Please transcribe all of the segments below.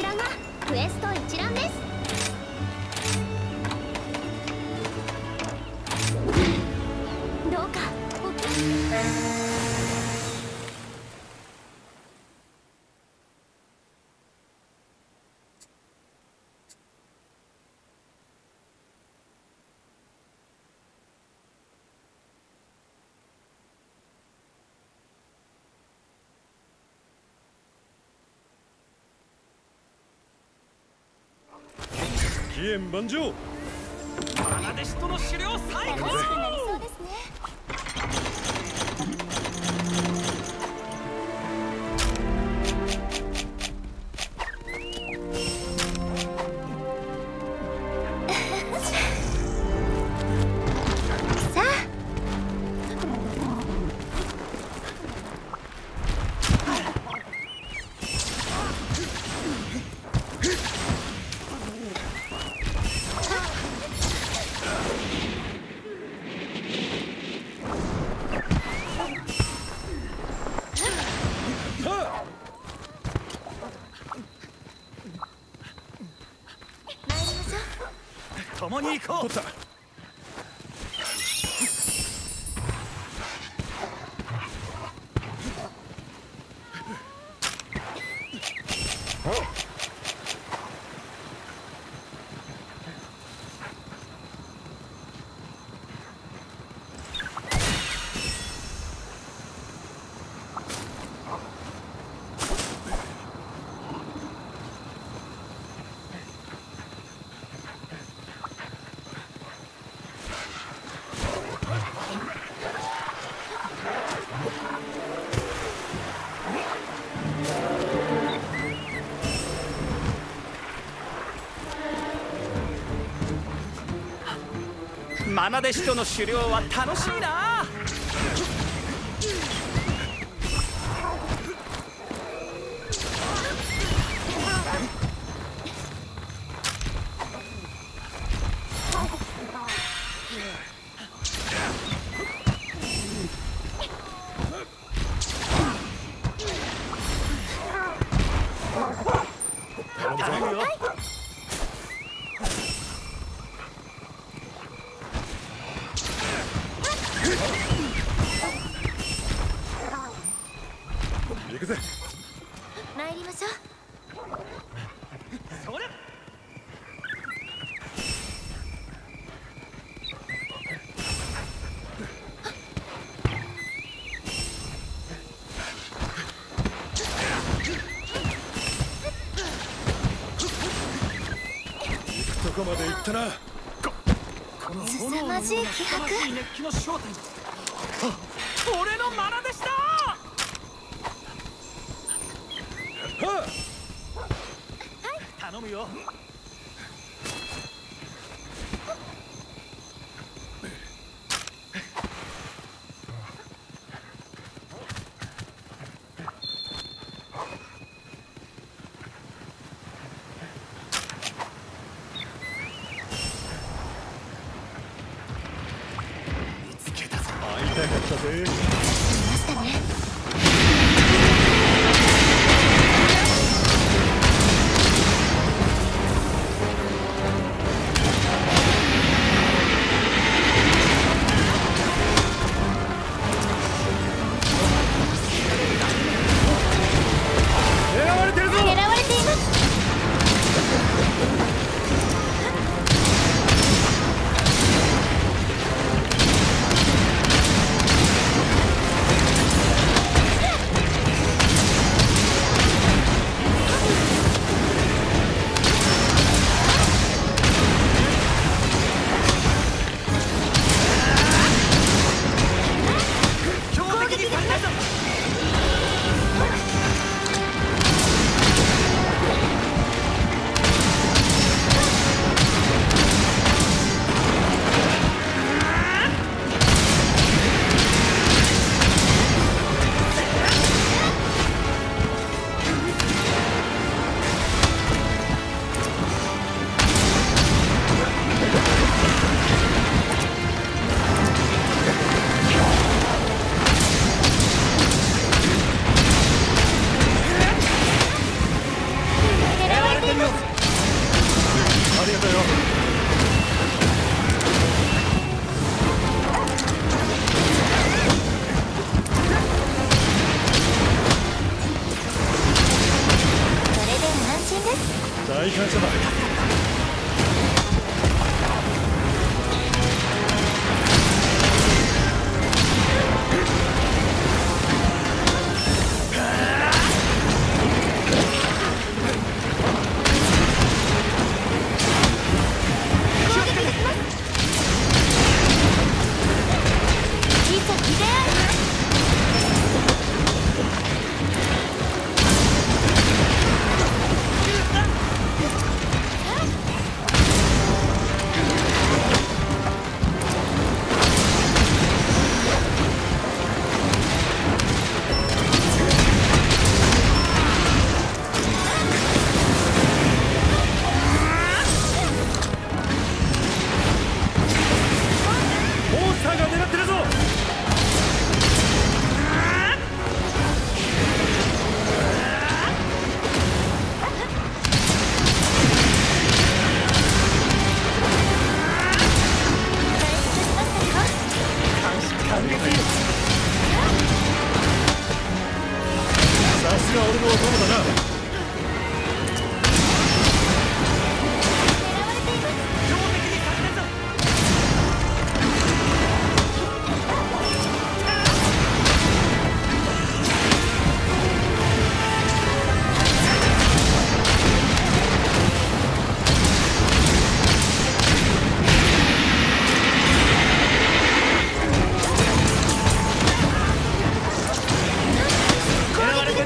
ちらがクエスト一覧です。支援万丈。愛弟子との狩猟最高！ょう共に行こう花弟子との狩猟は楽しいな頼むよ行くぜ参りましょうそれどこまで行ったなこの凄まじい気迫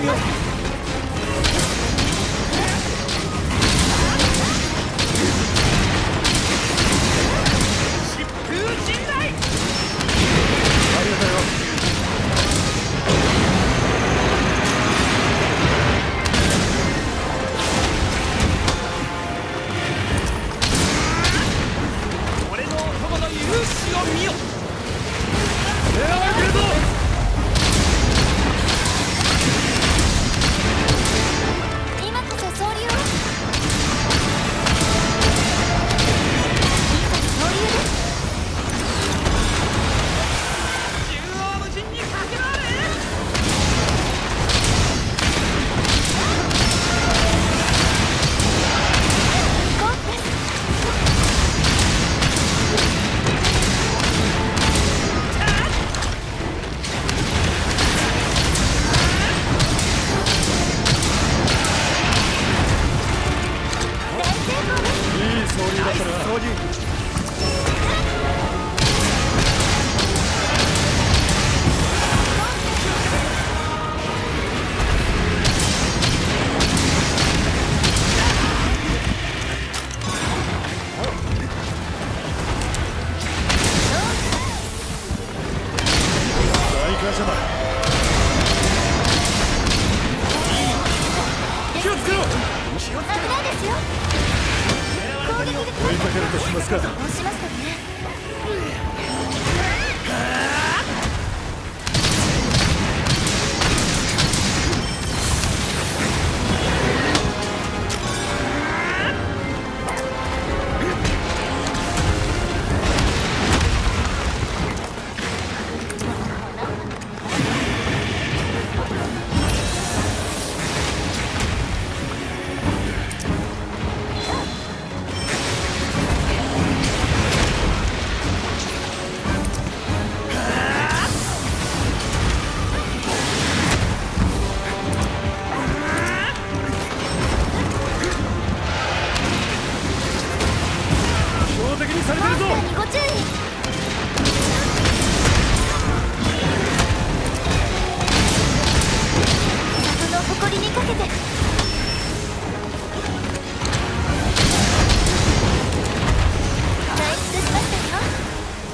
狙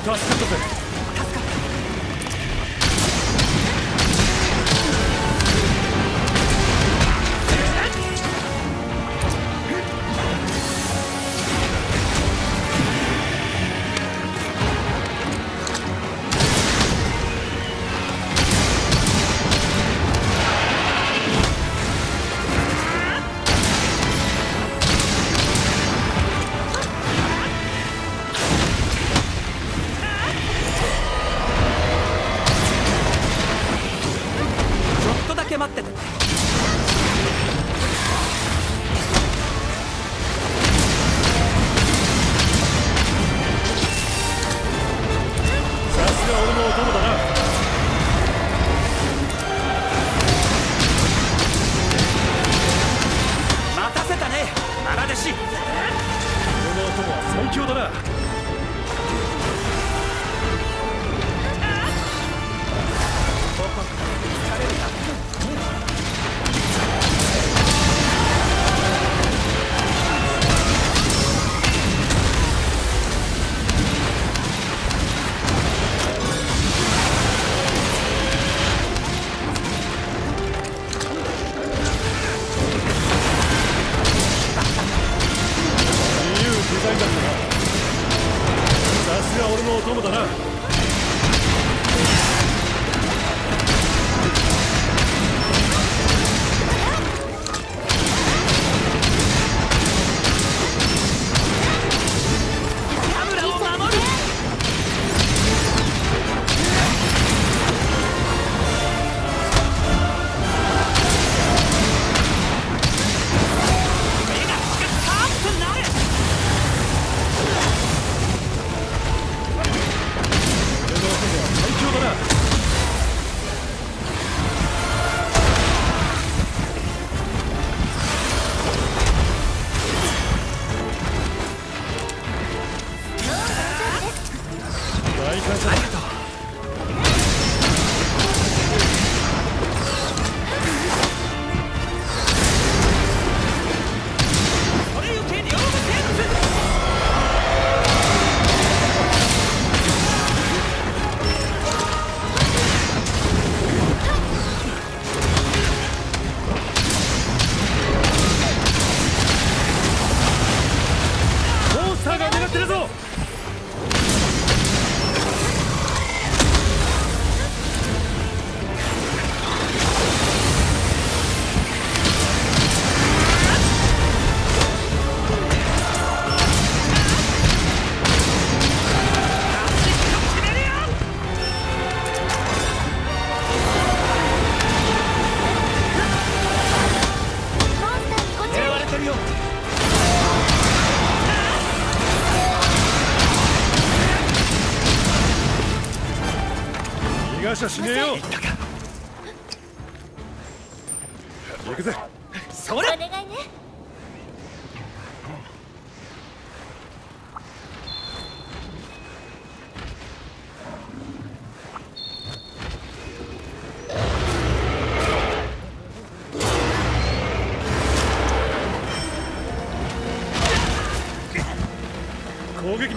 し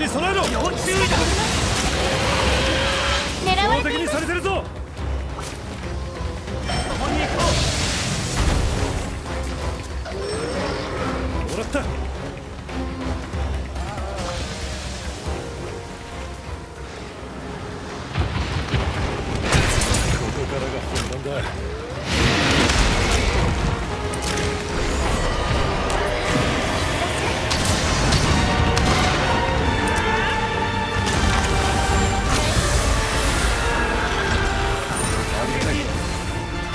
Şimdi sana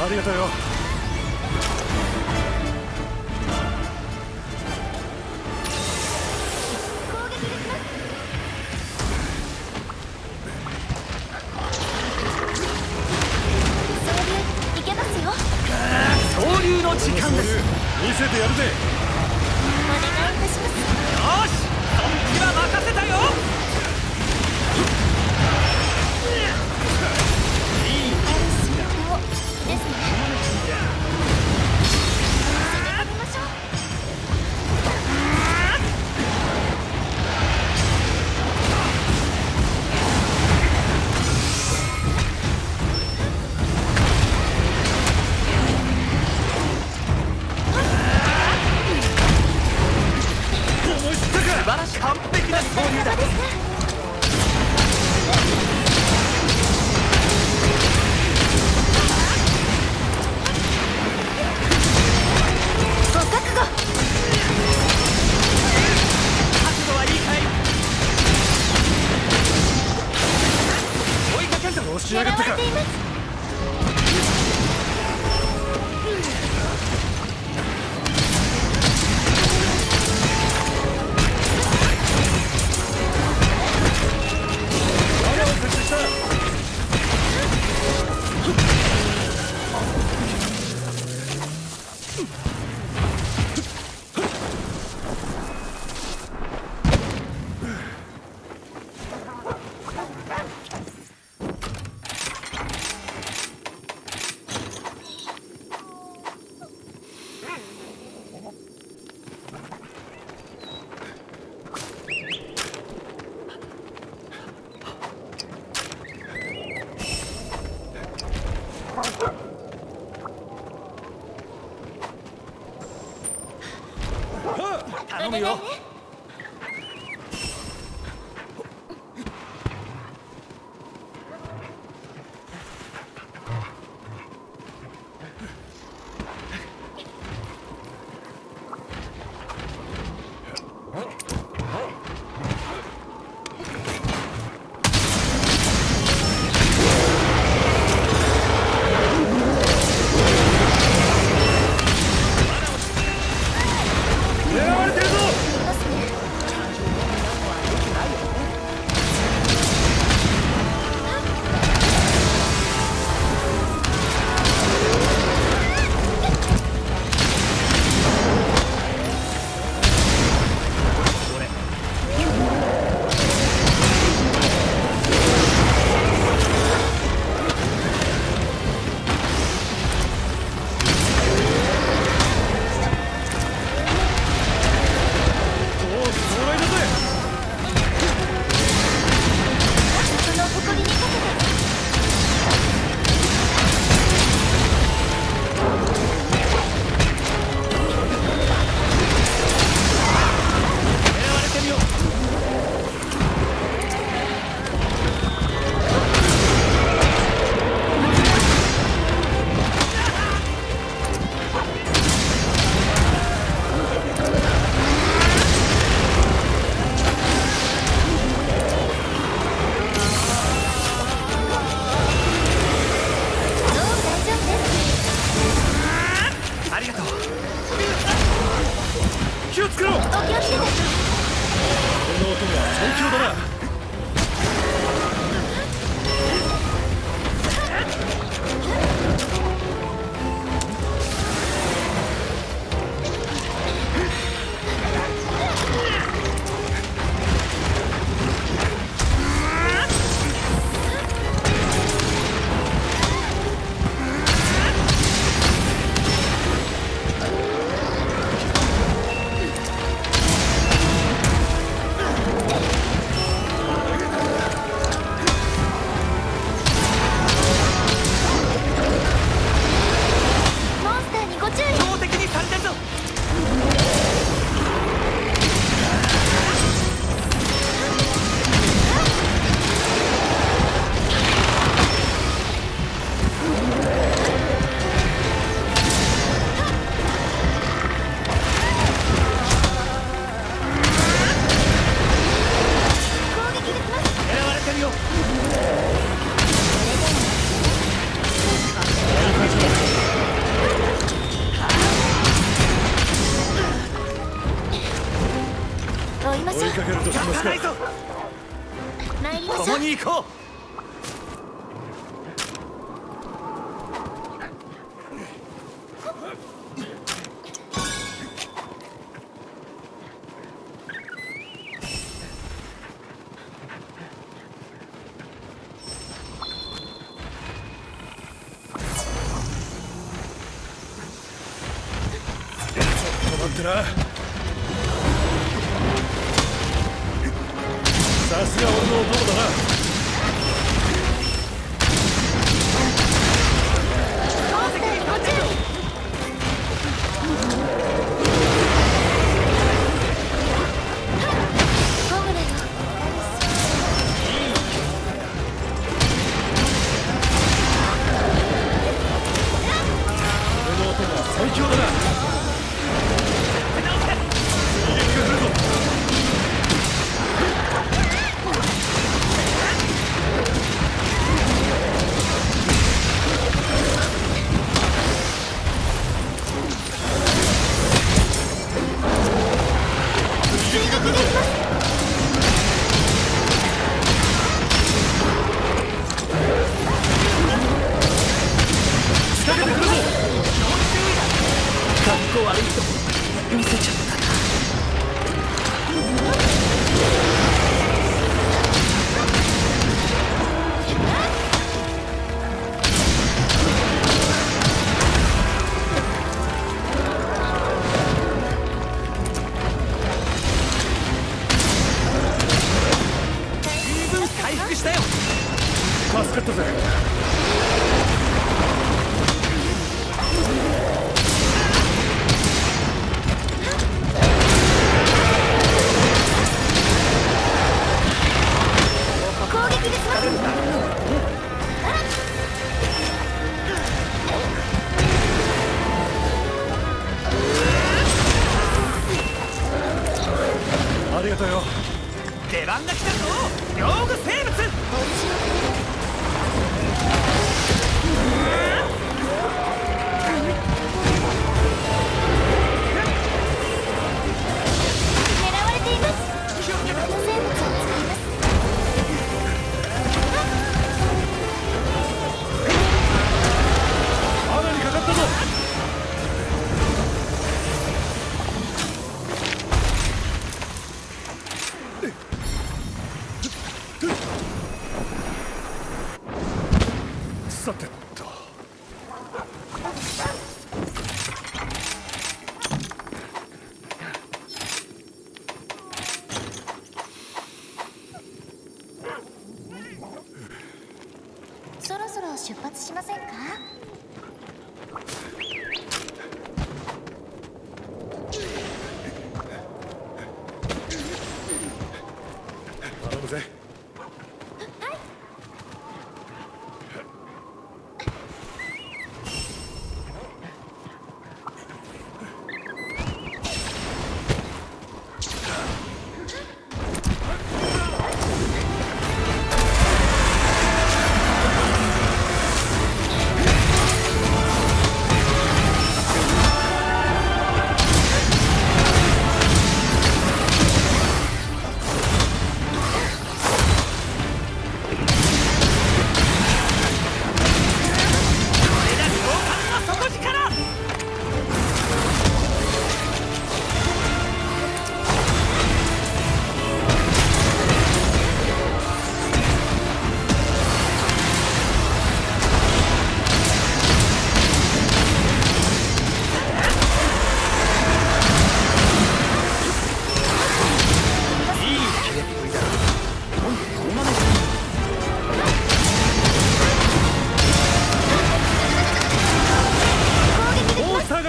ありがとうよ。ですねしたよ。助かったぜ。ありがとうよ。出番が来たぞ。用具セーブせん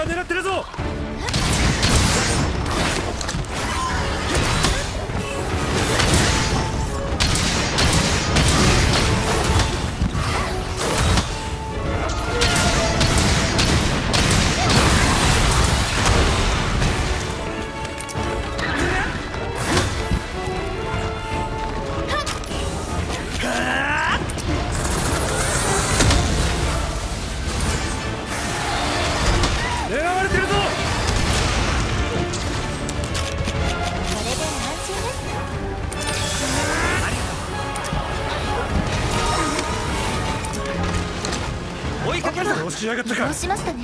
狙ってるぞしましたね。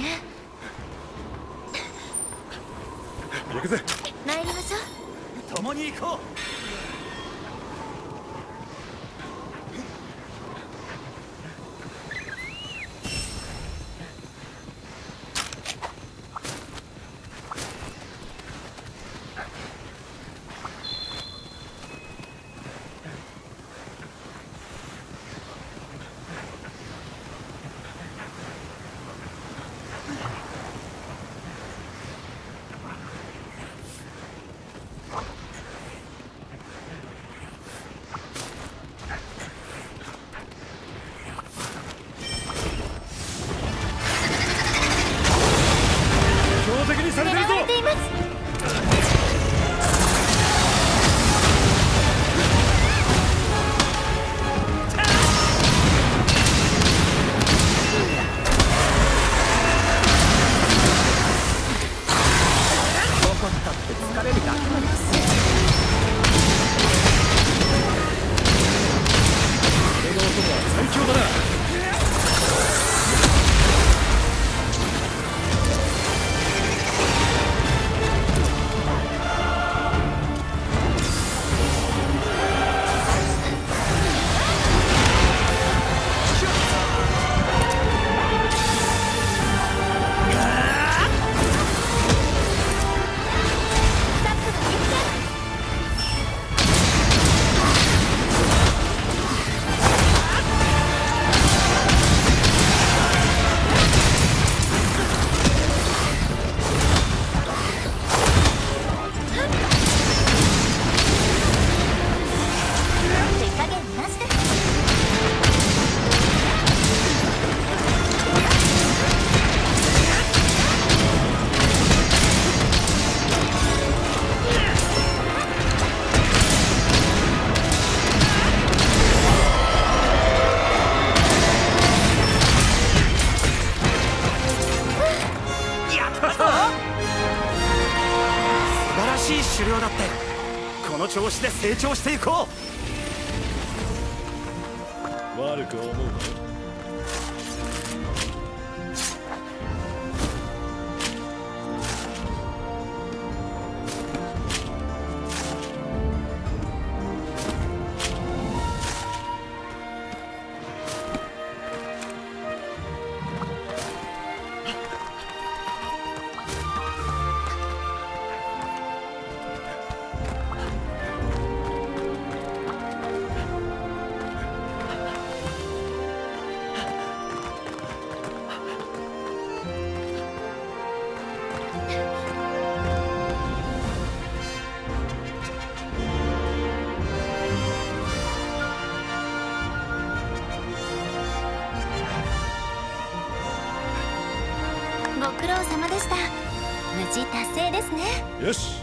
よし。